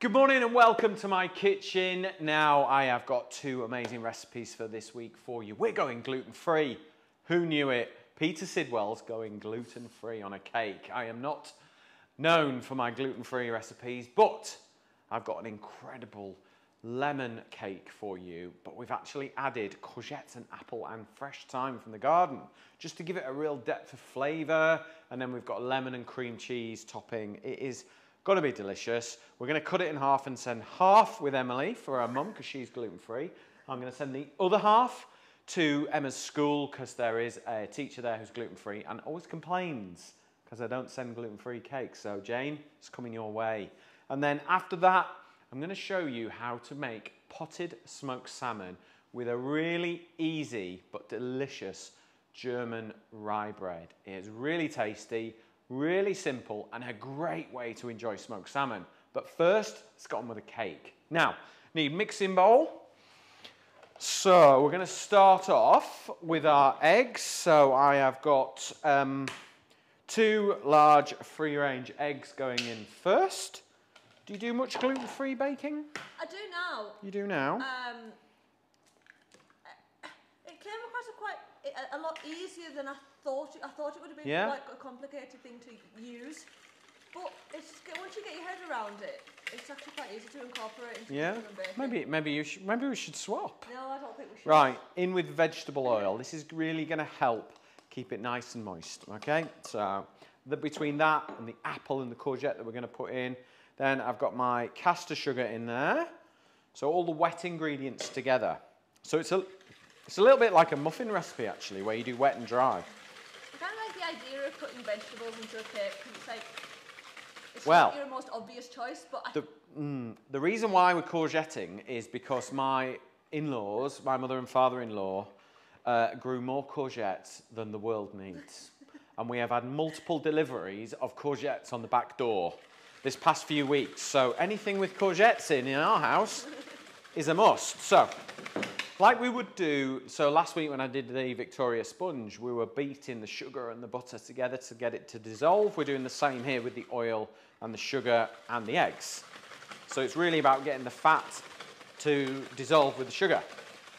Good morning and welcome to my kitchen. Now I have got two amazing recipes for this week for you. We're going gluten free. Who knew it? Peter Sidwell's going gluten free on a cake. I am not known for my gluten free recipes, but I've got an incredible lemon cake for you, but we've actually added courgettes and apple and fresh thyme from the garden just to give it a real depth of flavour. And then we've got lemon and cream cheese topping. It is going to be delicious. We're going to cut it in half and send half with Emily for her mum because she's gluten free. I'm going to send the other half to Emma's school because there is a teacher there who's gluten free and always complains because I don't send gluten free cakes. So, Jane, it's coming your way. And then after that, I'm going to show you how to make potted smoked salmon with a really easy but delicious German rye bread. It's really tasty, really simple, and a great way to enjoy smoked salmon. But first, let's get on with a cake. Now, need mixing bowl. So we're going to start off with our eggs. So I have got um, two large free-range eggs going in first. Do you do much gluten-free baking? I do now. You do now? Um, it came across a quite a lot easier than I thought. I thought it would have been Yeah. quite a complicated thing to use, but it's once you get your head around it, it's actually quite easy to incorporate into yeah. Maybe maybe you should, maybe we should swap. No, I don't think we should. Right, in with vegetable oil. This is really going to help keep it nice and moist. Okay, so the, between that and the apple and the courgette that we're going to put in, then I've got my caster sugar in there. So all the wet ingredients together. So it's a it's a little bit like a muffin recipe actually, where you do wet and dry. I kind of like the idea of putting vegetables into a cake because it's like it's Well- not your most obvious choice, but The, mm, the reason why we're courgetting is because my in-laws, my mother and father-in-law, uh, grew more courgettes than the world needs. and we have had multiple deliveries of courgettes on the back door this past few weeks. So anything with courgettes in in our house is a must. So, like we would do, so last week when I did the Victoria sponge, we were beating the sugar and the butter together to get it to dissolve. We're doing the same here with the oil and the sugar and the eggs. So it's really about getting the fat to dissolve with the sugar.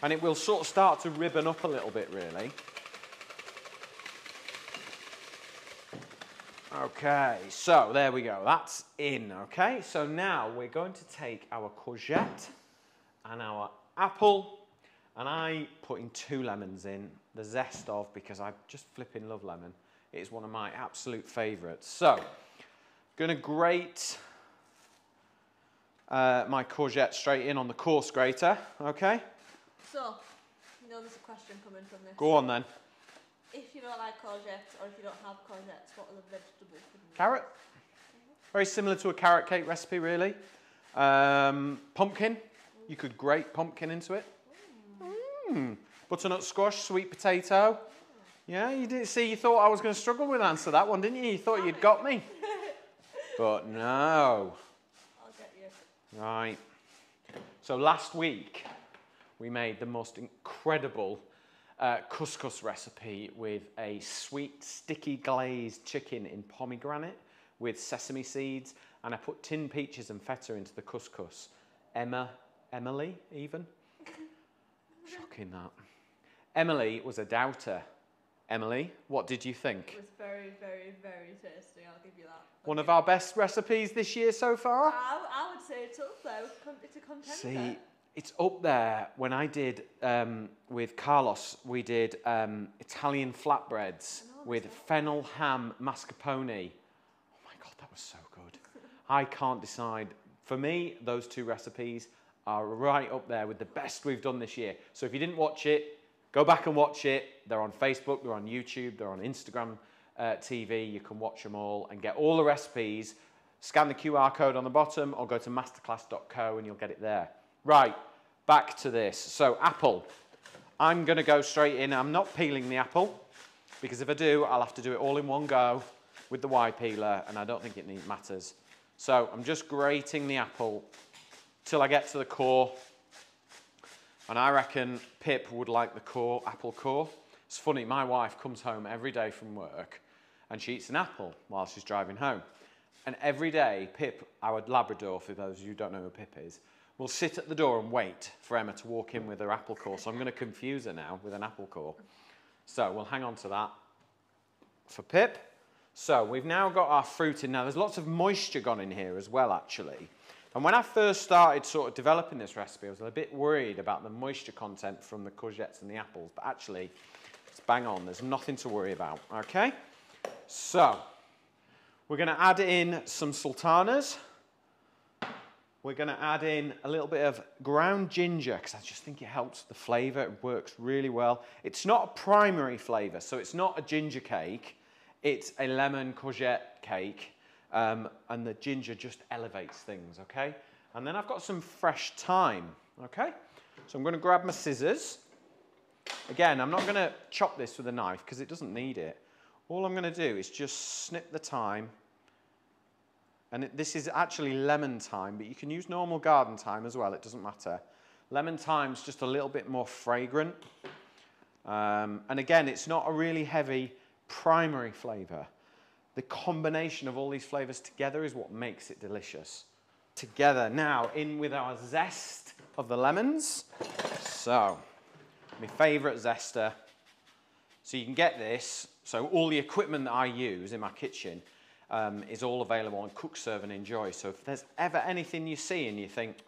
And it will sort of start to ribbon up a little bit, really. Okay, so there we go. That's in, okay? So now we're going to take our courgette and our apple, and I put in two lemons in, the zest of, because I just flipping love lemon. It is one of my absolute favourites. So, gonna grate uh, my courgette straight in on the coarse grater, okay? so you know there's a question coming from this. Go on then. If you don't like courgettes or if you don't have courgettes, what other vegetables you Carrot. Very similar to a carrot cake recipe, really. Um, pumpkin. You could grate pumpkin into it. Mm. Butternut squash, sweet potato. Yeah, you didn't see. You thought I was going to struggle with answer that one, didn't you? You thought you'd got me. But no. I'll get you. Right. So last week we made the most incredible uh, couscous recipe with a sweet, sticky glazed chicken in pomegranate with sesame seeds, and I put tin peaches and feta into the couscous. Emma, Emily, even. Shocking that. Emily was a doubter. Emily, what did you think? It was very, very, very tasty. I'll give you that. One of our best recipes this year so far? I, I would say it's up there. It's a contender. See, it's up there. When I did um, with Carlos, we did um, Italian flatbreads with fennel ham mascarpone. Oh my god, that was so good. I can't decide. For me, those two recipes are right up there with the best we've done this year. So if you didn't watch it, go back and watch it. They're on Facebook, they're on YouTube, they're on Instagram uh, TV. You can watch them all and get all the recipes. Scan the QR code on the bottom or go to masterclass.co and you'll get it there. Right, back to this. So, apple. I'm going to go straight in. I'm not peeling the apple because if I do, I'll have to do it all in one go with the Y peeler and I don't think it matters. So, I'm just grating the apple till I get to the core. And I reckon Pip would like the core, apple core. It's funny, my wife comes home every day from work and she eats an apple while she's driving home. And every day, Pip, our Labrador, for those of you who don't know who Pip is, will sit at the door and wait for Emma to walk in with her apple core. So I'm going to confuse her now with an apple core. So we'll hang on to that for Pip. So we've now got our fruit in. Now there's lots of moisture gone in here as well, actually. And when I first started sort of developing this recipe, I was a bit worried about the moisture content from the courgettes and the apples. But actually, it's bang on. There's nothing to worry about, okay? So we're going to add in some sultanas. We're going to add in a little bit of ground ginger because I just think it helps the flavour. It works really well. It's not a primary flavour, so it's not a ginger cake. It's a lemon courgette cake, um, and the ginger just elevates things, okay? And then I've got some fresh thyme, okay? So I'm to grab my scissors. Again, I'm not to chop this with a knife because it doesn't need it. All I'm to do is just snip the thyme and it, this is actually lemon thyme, but you can use normal garden thyme as well, it doesn't matter. Lemon thyme's just a little bit more fragrant. Um, and again, it's not a really heavy primary flavour. The combination of all these flavours together is what makes it delicious. Together now, in with our zest of the lemons. So, my favourite zester. So you can get this. So all the equipment that I use in my kitchen um, is all available on Cook, Serve and Enjoy. So if there's ever anything you see and you think,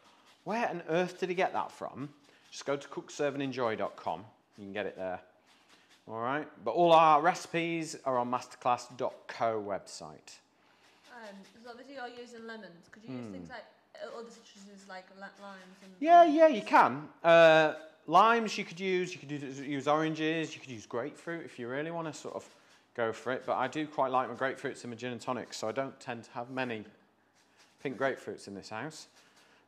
where on earth did he get that from? Just go to cookserveandenjoy.com. You can get it there. All right. But all our recipes are on masterclass.co website. Um, so obviously you're using lemons. Could you use things like uh, other citruses like limes and Yeah, yeah, you can. Uh, limes you could use. You could use, use oranges. You could use grapefruit if you really want to sort of go for it. But I do quite like my grapefruits in my gin and tonics, so I don't tend to have many pink grapefruits in this house.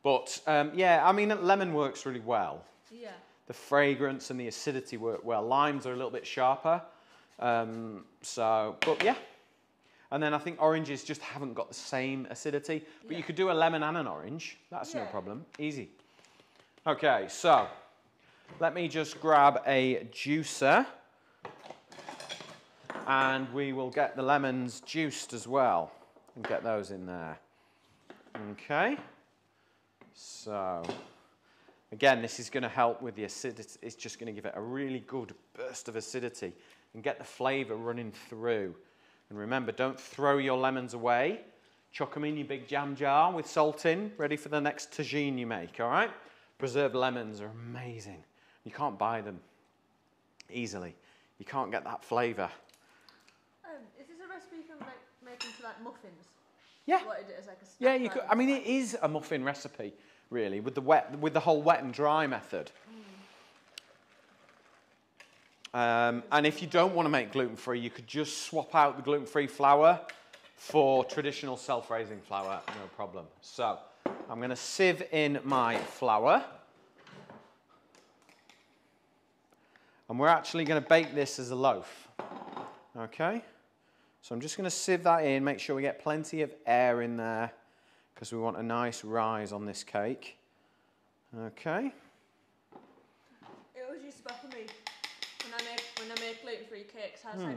But um, yeah, I mean, lemon works really well. Yeah. The fragrance and the acidity work well. Limes are a little bit sharper. Um, so, but yeah. And then I think oranges just haven't got the same acidity. But Yeah. you could do a lemon and an orange. That's no problem. Easy. Okay, so let me just grab a juicer. And we will get the lemons juiced as well. And get those in there. Okay. So, again, this is going to help with the acidity. It's just going to give it a really good burst of acidity and get the flavour running through. And remember, don't throw your lemons away. Chuck them in your big jam jar with salt in, ready for the next tagine you make, all right? Preserved lemons are amazing. You can't buy them easily. You can't get that flavour. Um, is this a recipe you can like make into like muffins? Yeah. What it is like a Yeah, you could. I mean, it is a muffin recipe, really, with the wet, with the whole wet and dry method. Um, and if you don't want to make gluten free, you could just swap out the gluten free flour for traditional self raising flour, no problem. So I'm going to sieve in my flour. And we're actually going to bake this as a loaf. Okay? So I'm just going to sieve that in, make sure we get plenty of air in there because we want a nice rise on this cake. Okay. It always used to baffle me when I make when I make gluten free cakes. I was Hmm.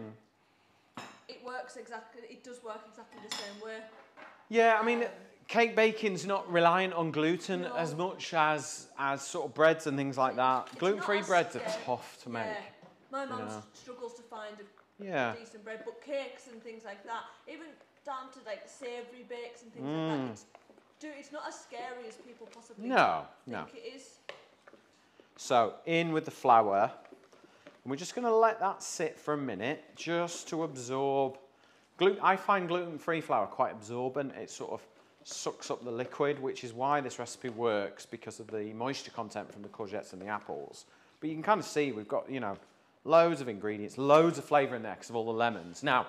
like, it works exactly. It does work exactly the same way. Yeah, I mean, Um, cake baking's not reliant on gluten No. as much as as sort of breads and things like that. Gluten free not as breads are tough to make. Yeah. My mum know. struggles to find a Yeah. decent bread, but cakes and things like that, even down to like savoury bakes and things like Mm. that, it's, do, it's not as scary as people possibly No, think no. it is. So in with the flour. And we're just going to let that sit for a minute just to absorb. Gluten, I find gluten-free flour quite absorbent. It sort of sucks up the liquid, which is why this recipe works because of the moisture content from the courgettes and the apples. But you can kind of see we've got, you know, loads of ingredients, loads of flavour in there because of all the lemons. Now,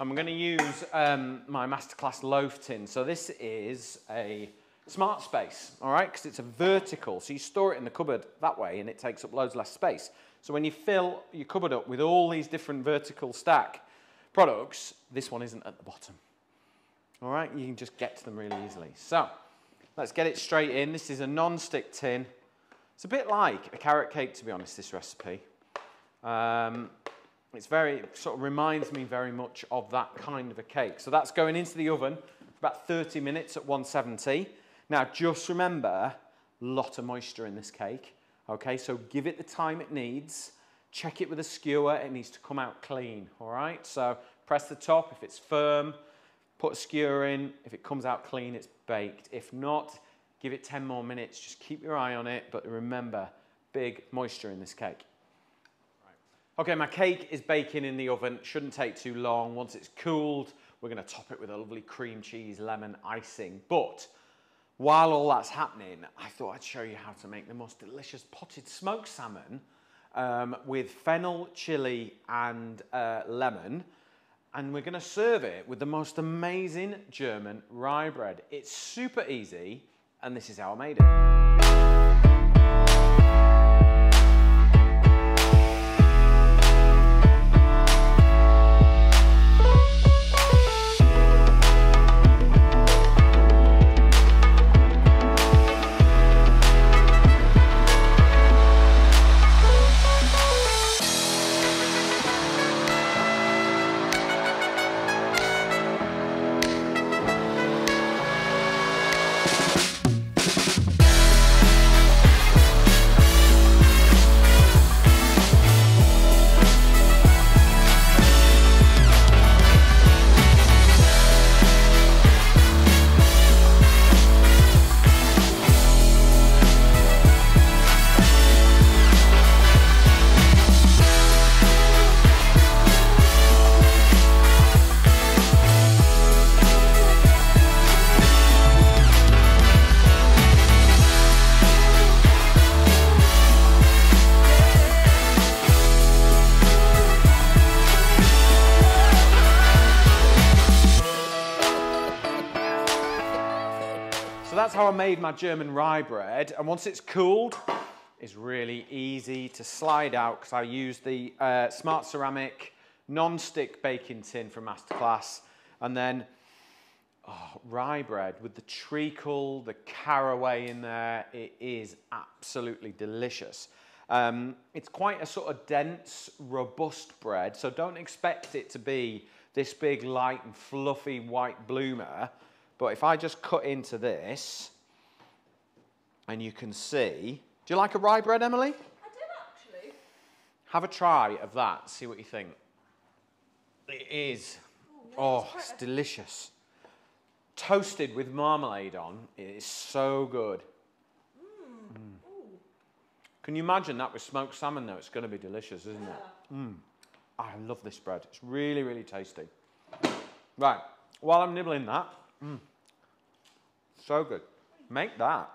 I'm going to use um, my Masterclass loaf tin. So this is a smart space, all right, because it's a vertical. So you store it in the cupboard that way and it takes up loads less space. So when you fill your cupboard up with all these different vertical stack products, this one isn't at the bottom. All right, you can just get to them really easily. So let's get it straight in. This is a non-stick tin. It's a bit like a carrot cake, to be honest, this recipe. Um, it's very, sort of reminds me very much of that kind of a cake. So that's going into the oven for about 30 minutes at 170. Now, just remember, lot of moisture in this cake. Okay, so give it the time it needs. Check it with a skewer. It needs to come out clean. All right, so press the top. If it's firm, put a skewer in. If it comes out clean, it's baked. If not, give it 10 more minutes. Just keep your eye on it. But remember, big moisture in this cake. Okay, my cake is baking in the oven. Shouldn't take too long. Once it's cooled, we're going to top it with a lovely cream cheese lemon icing. But while all that's happening, I thought I'd show you how to make the most delicious potted smoked salmon um, with fennel, chili, and uh, lemon. And we're going to serve it with the most amazing German rye bread. It's super easy, and this is how I made it. Made my German rye bread. And once it's cooled, it's really easy to slide out because I use the uh, Smart Ceramic non-stick baking tin from Masterclass. And then oh, rye bread with the treacle, the caraway in there. It is absolutely delicious. Um, it's quite a sort of dense, robust bread, so don't expect it to be this big, light and fluffy white bloomer. But if I just cut into this, and you can see, do you like a rye bread, Emily? I did actually. Have a try of that, see what you think. It is, oh, quite it's a- delicious. Toasted with marmalade on, it is so good. Mm. Can you imagine that with smoked salmon though? It's going to be delicious, isn't it? Mm. I love this bread. It's really, really tasty. Right, while I'm nibbling that, mm, so good. Make that.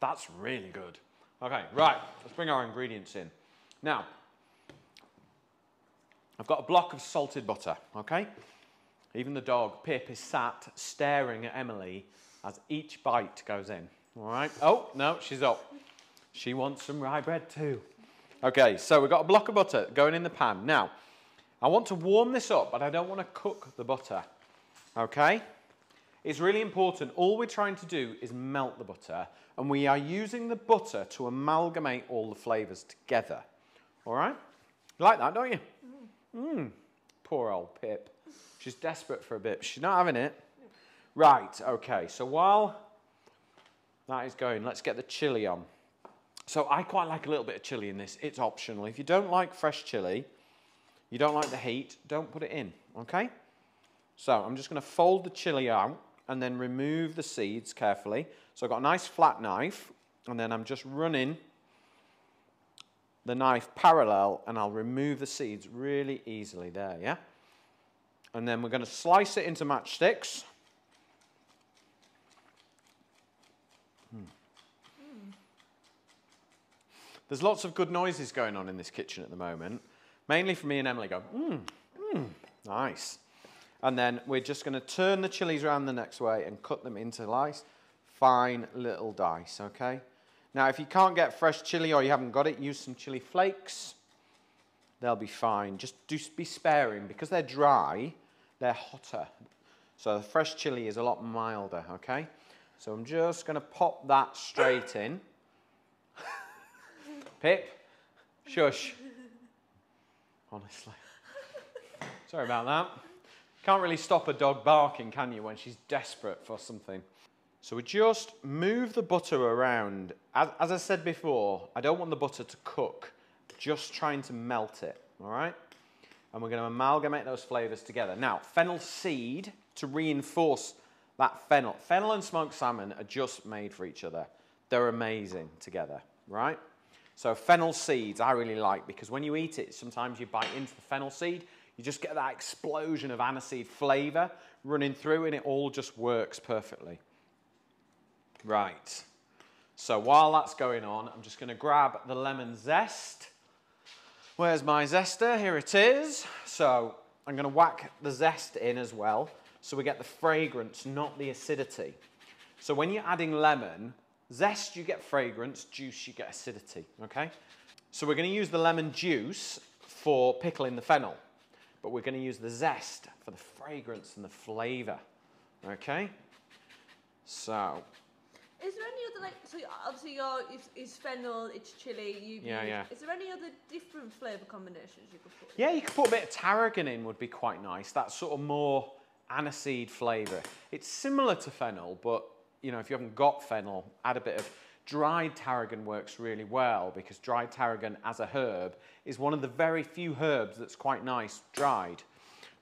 That's really good. Okay, right, let's bring our ingredients in. Now, I've got a block of salted butter, okay? Even the dog, Pip, is sat staring at Emily as each bite goes in. All right? Oh, no, she's up. She wants some rye bread too. Okay, so we've got a block of butter going in the pan. Now, I want to warm this up, but I don't want to cook the butter. Okay? It's really important. All we're trying to do is melt the butter, and we are using the butter to amalgamate all the flavours together. All right? You like that, don't you? Mmm. Poor old Pip. She's desperate for a bit. She's not having it. Right, okay. So while that is going, let's get the chili on. So I quite like a little bit of chili in this. It's optional. If you don't like fresh chili, you don't like the heat, don't put it in, okay? So I'm just going to fold the chili out and then remove the seeds carefully. So I've got a nice flat knife and then I'm just running the knife parallel and I'll remove the seeds really easily there, yeah? And then we're going to slice it into matchsticks. Hmm. There's lots of good noises going on in this kitchen at the moment, mainly for me and Emily go, mmm, mmm, nice. And then we're just going to turn the chilies around the next way and cut them into nice, fine little dice, okay? Now, if you can't get fresh chili or you haven't got it, use some chili flakes. They'll be fine. Just do be sparing because they're dry, they're hotter. So the fresh chili is a lot milder, okay? So I'm just going to pop that straight in. Pip, shush. Honestly. Sorry about that. Can't really stop a dog barking, can you, when she's desperate for something? So we just move the butter around. As, as I said before, I don't want the butter to cook, just trying to melt it, all right? And we're going to amalgamate those flavors together. Now, fennel seed to reinforce that fennel. Fennel and smoked salmon are just made for each other. They're amazing together, right? So fennel seeds I really like because when you eat it, sometimes you bite into the fennel seed, you just get that explosion of aniseed flavor running through and it all just works perfectly. Right. So while that's going on, I'm just going to grab the lemon zest. Where's my zester? Here it is. So I'm going to whack the zest in as well so we get the fragrance, not the acidity. So when you're adding lemon, zest you get fragrance, juice you get acidity, okay? So we're going to use the lemon juice for pickling the fennel, but we're going to use the zest for the fragrance and the flavour, okay? So Is there any other like? So obviously, your is, is fennel, it's chili. You Yeah, yeah. Is there any other different flavour combinations you could put? Yeah, you could put a bit of tarragon in would be quite nice. That sort of more aniseed flavour. It's similar to fennel, but you know, if you haven't got fennel, add a bit of dried tarragon works really well because dried tarragon as a herb is one of the very few herbs that's quite nice dried.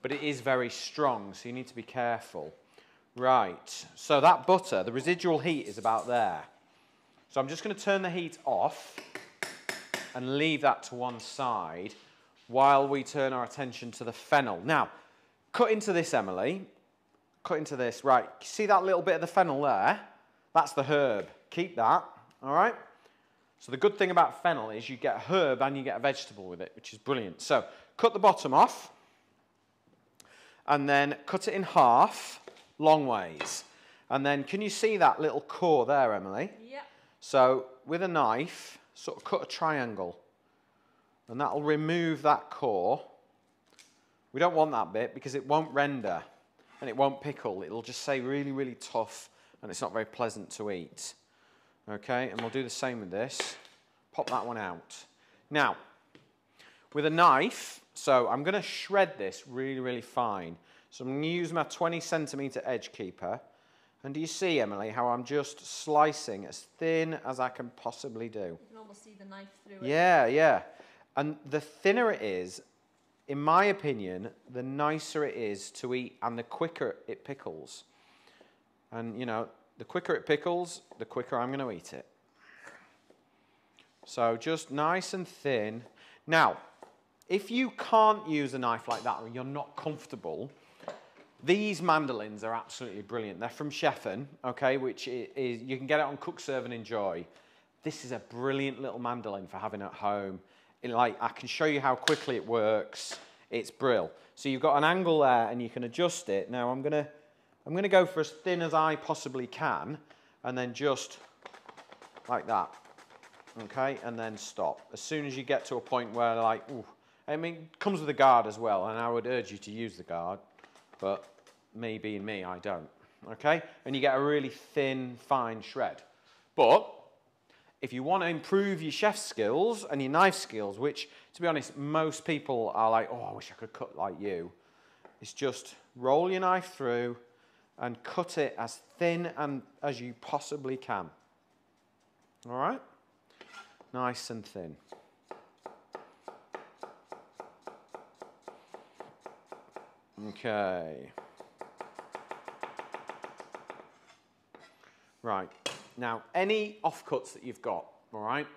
But it is very strong, so you need to be careful. Right, so that butter, the residual heat is about there. So I'm just going to turn the heat off and leave that to one side while we turn our attention to the fennel. Now, cut into this, Emily. Cut into this. Right, see that little bit of the fennel there? That's the herb. Keep that, all right? So the good thing about fennel is you get a herb and you get a vegetable with it, which is brilliant. So cut the bottom off and then cut it in half, long ways. And then can you see that little core there, Emily? Yeah. So with a knife, sort of cut a triangle, and that'll remove that core. We don't want that bit because it won't render and it won't pickle. It'll just say really, really tough and it's not very pleasant to eat. Okay, and we'll do the same with this. Pop that one out. Now, with a knife, so I'm going to shred this really, really fine. So I'm going to use my 20 centimeter edge keeper. And do you see, Emily, how I'm just slicing as thin as I can possibly do? You can almost see the knife through it. Yeah, yeah. And the thinner it is, in my opinion, the nicer it is to eat and the quicker it pickles. And, you know, the quicker it pickles, the quicker I'm going to eat it. So just nice and thin. Now, if you can't use a knife like that or you're not comfortable, these mandolins are absolutely brilliant. They're from Sheffen, okay, which is, you can get it on Cook Serve and enjoy. This is a brilliant little mandolin for having at home. It, like, I can show you how quickly it works. It's brill. So you've got an angle there and you can adjust it. Now I'm gonna, I'm gonna go for as thin as I possibly can and then just like that okay, and then stop. As soon as you get to a point where like, ooh, I mean, it comes with a guard as well, and I would urge you to use the guard, but me being me, I don't, okay? And you get a really thin, fine shred. But if you want to improve your chef skills and your knife skills, which, to be honest, most people are like, oh, I wish I could cut like you, it's just roll your knife through and cut it as thin and as you possibly can. All right? Nice and thin. Okay. Right. Now, any offcuts that you've got, all right,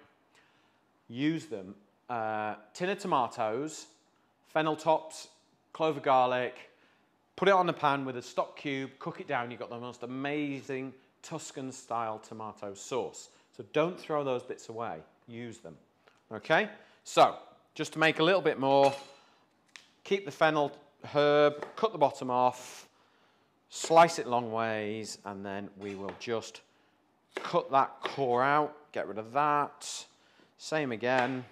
use them. Uh, tin of tomatoes, fennel tops, clove garlic, put it on the pan with a stock cube, cook it down. You've got the most amazing Tuscan style tomato sauce. So don't throw those bits away, use them. Okay? So, just to make a little bit more, keep the fennel herb, cut the bottom off, slice it long ways, and then we will just cut that core out, get rid of that. Same again,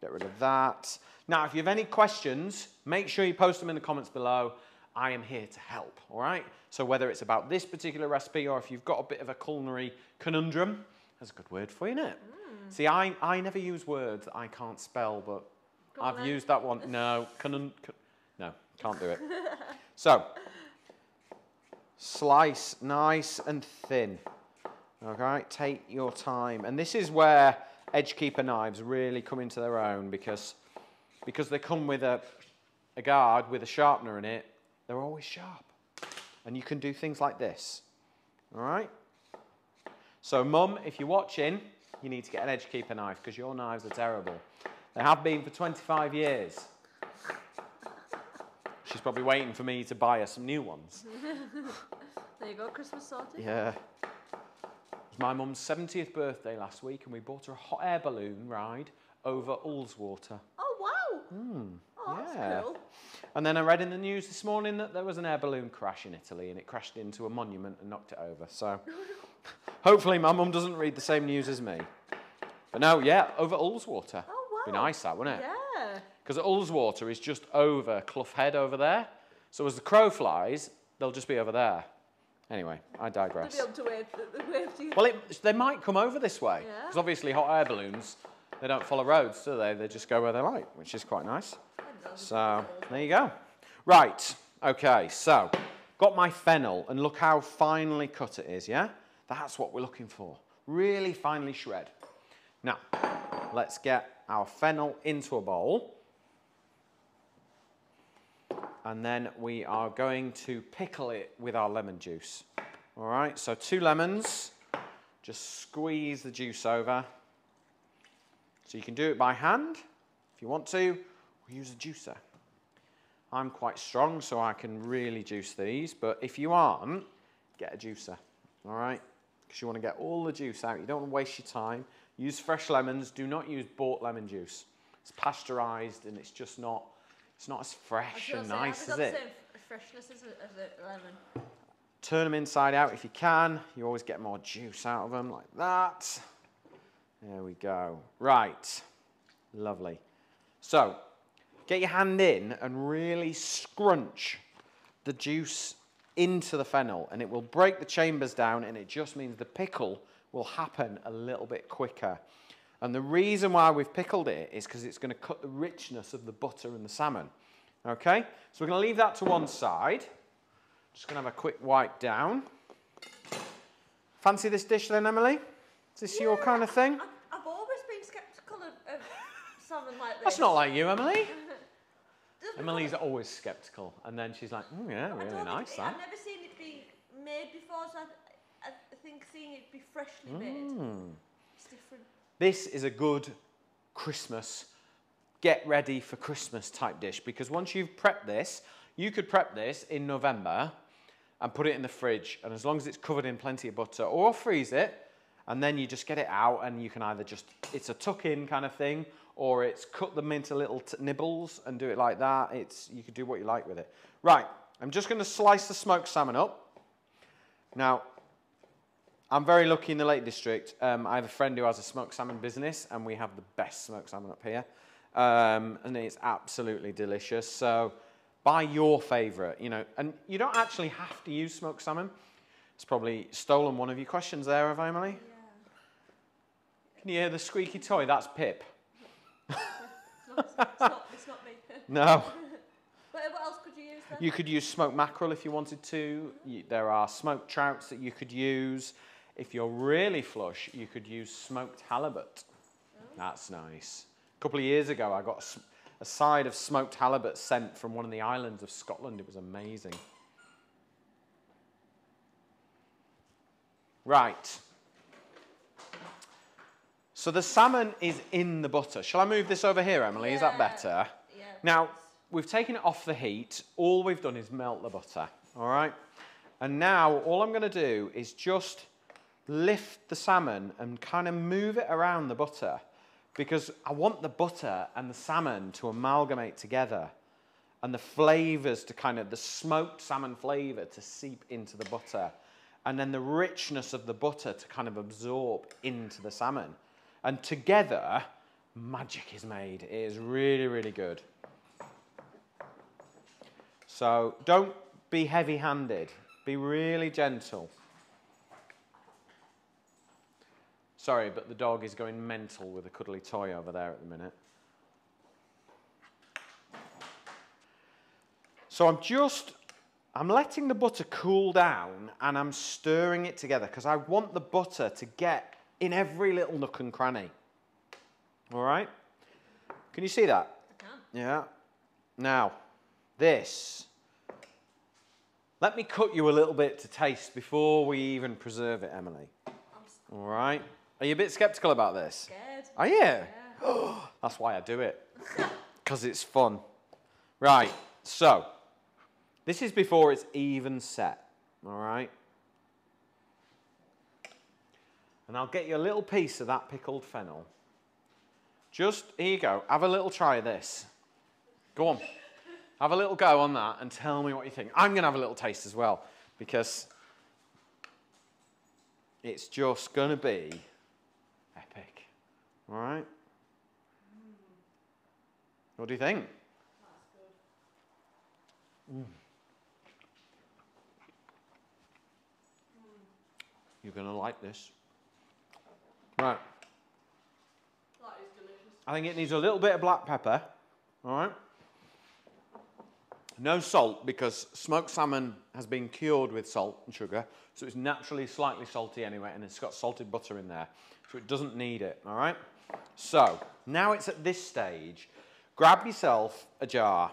get rid of that. Now, if you have any questions, make sure you post them in the comments below. I am here to help, all right? So whether it's about this particular recipe or if you've got a bit of a culinary conundrum, that's a good word for you, isn't it? Mm. See, I, I never use words that I can't spell, but Go I've then. used that one. No, conun, con- no, can't do it. so, Slice nice and thin. Okay, take your time. And this is where Edgekeeper knives really come into their own because, because they come with a, a guard with a sharpener in it, they're always sharp. And you can do things like this. All right? So, mum, if you're watching, you need to get an edge keeper knife because your knives are terrible. They have been for 25 years. She's probably waiting for me to buy her some new ones. There you go, Christmas sorted. Yeah. It was my mum's 70th birthday last week, and we bought her a hot air balloon ride over Ullswater. Oh wow! oh, that's Hmm, cool. And then I read in the news this morning that there was an air balloon crash in Italy, and it crashed into a monument and knocked it over. So hopefully my mum doesn't read the same news as me. But no, yeah, over Ullswater. Oh wow! Be nice, that, wouldn't it? Yeah. Because Ullswater is just over Clough Head over there. So as the crow flies, they'll just be over there. Anyway, I digress. Digress. be able to wave, wave to you. Well, it, they might come over this way. Yeah. Because obviously hot air balloons, they don't follow roads, do they? They just go where they like, which is quite nice. So there you go. Right. Okay. So got my fennel, and look how finely cut it is. Yeah. That's what we're looking for. Really finely shred. Now, let's get our fennel into a bowl. And then we are going to pickle it with our lemon juice. All right. So two lemons. Just squeeze the juice over. So you can do it by hand if you want to, use a juicer. I'm quite strong, so I can really juice these, but if you aren't, get a juicer, all right? Because you want to get all the juice out. You don't want to waste your time. Use fresh lemons. Do not use bought lemon juice. It's pasteurized and it's just not, it's not as fresh and say, nice, is it? the freshness as a, as a lemon. Turn them inside out if you can. You always get more juice out of them like that. There we go. Right. Lovely. So, get your hand in and really scrunch the juice into the fennel and it will break the chambers down and it just means the pickle will happen a little bit quicker. And the reason why we've pickled it is because it's going to cut the richness of the butter and the salmon. Okay? So we're going to leave that to one side. Just going to have a quick wipe down. Fancy this dish then, Emily? Is this your kind of thing? I've always been sceptical of, of salmon like this. That's not like you, Emily. Emily's always sceptical, and then she's like, "Oh yeah, I really don't nice think- that." I've never seen it be made before, so I, I think seeing it be freshly made, Mm. it's different. This is a good Christmas, get ready for Christmas type dish because once you've prepped this, you could prep this in November and put it in the fridge, and as long as it's covered in plenty of butter, or freeze it, and then you just get it out, and you can either just it's a tuck in kind of thing, or it's cut them into little t- nibbles and do it like that. It's you could do what you like with it. Right, I'm just going to slice the smoked salmon up. Now, I'm very lucky in the Lake District. Um, I have a friend who has a smoked salmon business, and we have the best smoked salmon up here. Um, and it's absolutely delicious. So, buy your favourite, you know. And you don't actually have to use smoked salmon. It's probably stolen one of your questions there, have I, Emily? Yeah. Can you hear the squeaky toy? That's Pip. It's not, it's not, it's not me. No. But what else could you use then? You could use smoked mackerel if you wanted to. You, there are smoked trouts that you could use. If you're really flush, you could use smoked halibut. Oh. That's nice. A couple of years ago, I got a side of smoked halibut sent from one of the islands of Scotland. It was amazing. Right. So the salmon is in the butter. Shall I move this over here, Emily? Is that better? Yeah. Now, we've taken it off the heat. All we've done is melt the butter, all right? And now all I'm going to do is just lift the salmon and kind of move it around the butter because I want the butter and the salmon to amalgamate together and the flavors to kind of, the smoked salmon flavor to seep into the butter and then the richness of the butter to kind of absorb into the salmon. And together, magic is made. It is really, really good. So don't be heavy handed, be really gentle. Sorry, but the dog is going mental with a cuddly toy over there at the minute. So I'm just I'm letting the butter cool down and I'm stirring it together because I want the butter to get in every little nook and cranny. All right? Can you see that? I can. Yeah. Now, this. Let me cut you a little bit to taste before we even preserve it, Emily. I'm All right? Are you a bit skeptical about this? scared. Are you? Yeah. That's why I do it. Because it's fun. Right, so this is before it's even set. All right? And I'll get you a little piece of that pickled fennel. Just, here you go. Have a little try of this. Go on. Have a little go on that and tell me what you think. I'm going to have a little taste as well because it's just going to be epic. All right? What do you think? Mm. You're going to like this. Right. That is delicious. I think it needs a little bit of black pepper. All right. No salt because smoked salmon has been cured with salt and sugar, so it's naturally slightly salty anyway, and it's got salted butter in there, so it doesn't need it. All right. So now it's at this stage. Grab yourself a jar.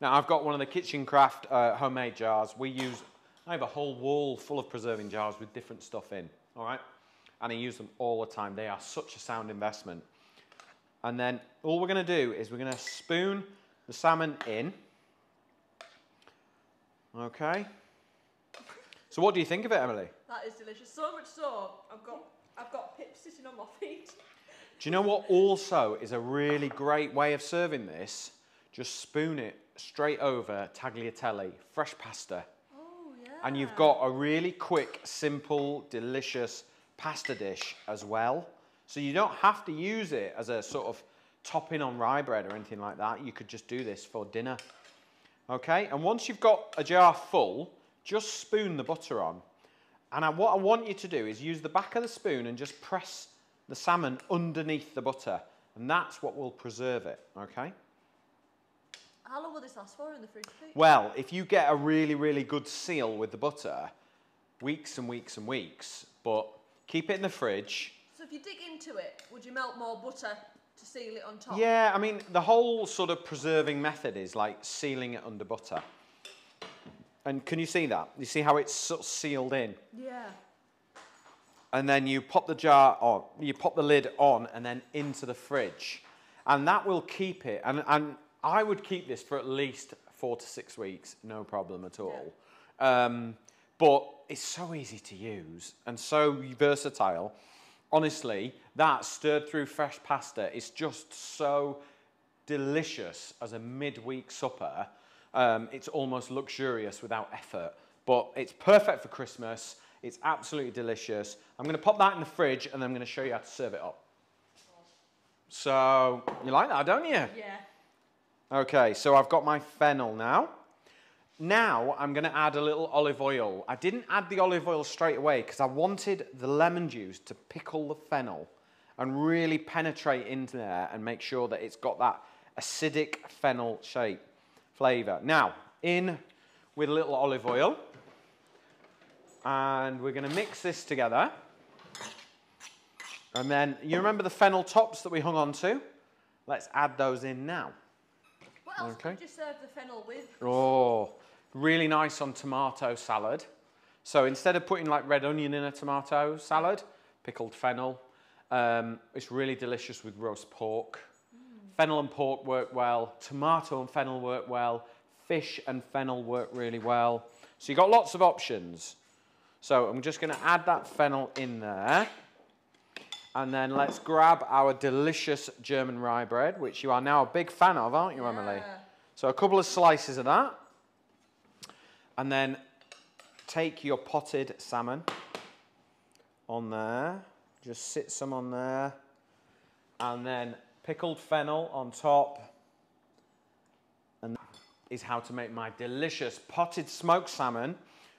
Now I've got one of the Kitchen Craft uh, homemade jars. We use. I have a whole wall full of preserving jars with different stuff in. All right. And I use them all the time. They are such a sound investment. And then all we're going to do is we're going to spoon the salmon in. Okay. So what do you think of it, Emily? That is delicious. So much so, I've got I've got Pip's sitting on my feet. Do you know what also is a really great way of serving this? Just spoon it straight over tagliatelle, fresh pasta. Oh yeah. And you've got a really quick, simple, delicious pasta dish as well. So you don't have to use it as a sort of topping on rye bread or anything like that. You could just do this for dinner. Okay, and once you've got a jar full, just spoon the butter on. And I, what I want you to do is use the back of the spoon and just press the salmon underneath the butter. And that's what will preserve it, okay? How long will this last for in the fridge, Pete? Well, if you get a really, really good seal with the butter, weeks and weeks and weeks, but keep it in the fridge. So if you dig into it, would you melt more butter to seal it on top? Yeah, I mean, the whole sort of preserving method is like sealing it under butter. And can you see that? You see how it's sort of sealed in? Yeah. And then you pop the jar on, you pop the lid on and then into the fridge. And that will keep it. And, and I would keep this for at least four to six weeks, no problem at all. Um, but it's so easy to use and so versatile. Honestly, that stirred through fresh pasta is just so delicious as a midweek supper. Um, it's almost luxurious without effort, but it's perfect for Christmas. It's absolutely delicious. I'm going to pop that in the fridge and then I'm going to show you how to serve it up. So, you like that, don't you? Yeah. Okay, so I've got my fennel now. Now I'm going to add a little olive oil. I didn't add the olive oil straight away because I wanted the lemon juice to pickle the fennel and really penetrate into there and make sure that it's got that acidic fennel shape flavour. Now, in with a little olive oil and we're going to mix this together. And then, you remember the fennel tops that we hung on to? Let's add those in now. What else Okay. could you serve the fennel with? Oh, really nice on tomato salad. So instead of putting like red onion in a tomato salad, pickled fennel. Um, it's really delicious with roast pork. Fennel and pork work well. Tomato and fennel work well. Fish and fennel work really well. So you've got lots of options. So I'm just going to add that fennel in there. And then let's grab our delicious German rye bread, which you are now a big fan of, aren't you, Emily? Yeah. So a couple of slices of that. And then take your potted salmon on there. Just sit some on there. And then pickled fennel on top. And that is how to make my delicious potted smoked salmon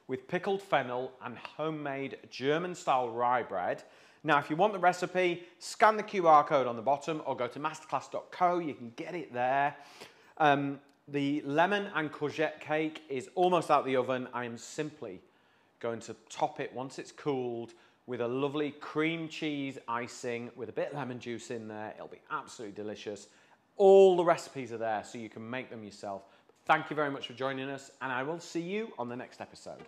with pickled fennel and homemade German style rye bread. Now, if you want the recipe, scan the QR code on the bottom or go to masterclass.co. You can get it there. Um, the lemon and courgette cake is almost out the oven. I am simply going to top it once it's cooled with a lovely cream cheese icing with a bit of lemon juice in there. It'll be absolutely delicious. All the recipes are there so you can make them yourself. Thank you very much for joining us and I will see you on the next episode.